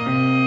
Mm-hmm.